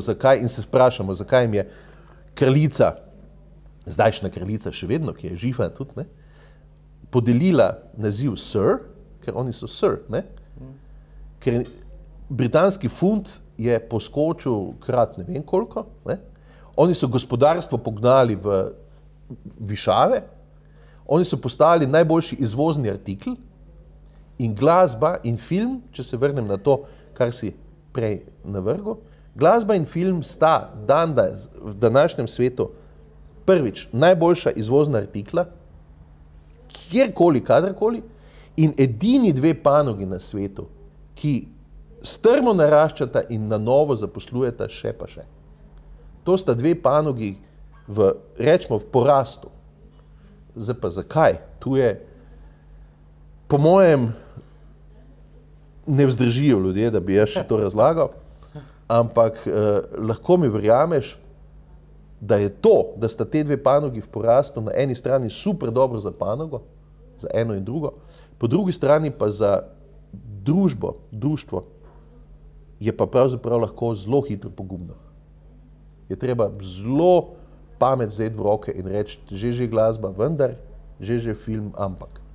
sprašujemo, zakaj in se sprašujemo, zakaj jim je kraljica, zdajšnja kraljica, še vedno, ki je živa tudi, ne, podelila naziv Sir, ker oni so Sir. Ne, ker britanski funt je poskočil krat ne vem koliko, ne, oni so gospodarstvo pognali v višave, oni so postali najboljši izvozni artikel in glasba in film, če se vrnem na to, kar si prej navrgo, glasba in film sta dan danes v današnjem svetu prvič najboljša izvozna artikla, kjerkoli, kadarkoli, in edini dve panogi na svetu, ki strmo naraščata in na novo zaposlujeta še pa še. To sta dve panogi v, rečemo, v porastu. Zdaj pa zakaj? Tu je, po mojem, ne vzdržijo ljudje, da bi jaz še to razlagal, ampak eh, lahko mi verjameš, da je to, da sta te dve panogi v porastu na eni strani super dobro za panogo, za eno in drugo, po drugi strani pa za družbo, društvo, je pa pravzaprav lahko zelo hitro pogumno. Je treba zelo pamet vzeti v roke in reči, že že glasba, vendar, že že film, ampak.